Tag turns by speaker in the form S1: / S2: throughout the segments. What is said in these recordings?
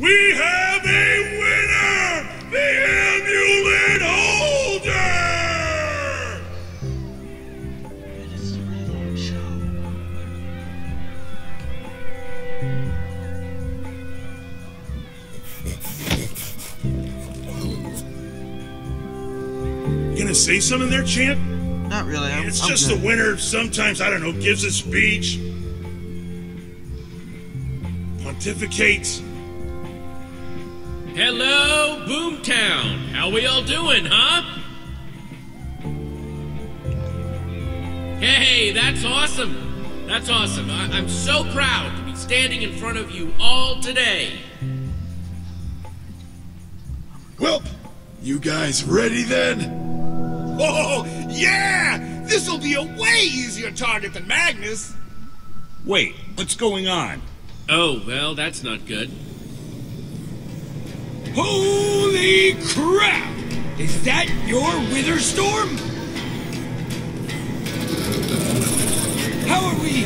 S1: We have a winner! The amulet holder! You gonna say something there, champ?
S2: Not really. I'm,
S1: It's
S2: I'm
S1: just
S2: good.
S1: the winner sometimes, I don't know, gives a speech, pontificates.
S3: Hello, Boomtown. How we all doing, huh? Hey, that's awesome. That's awesome. I- I'm so proud to be standing in front of you all today.
S1: Well, you guys ready then?
S4: Oh, yeah! This'll be a way easier target than Magnus.
S5: Wait, what's going on?
S3: Oh, well, that's not good.
S4: Holy crap! Is that your Witherstorm? How are we?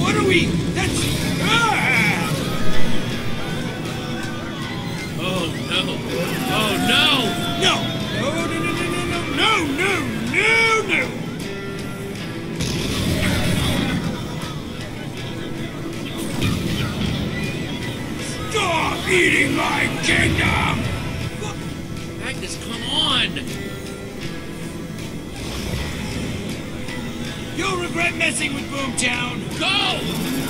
S4: What are we? That's. Ah!
S3: Oh, no. Oh, no.
S4: No! No, eating my kingdom!
S3: Magnus, come on.
S4: You'll regret messing with Boomtown.
S3: Go!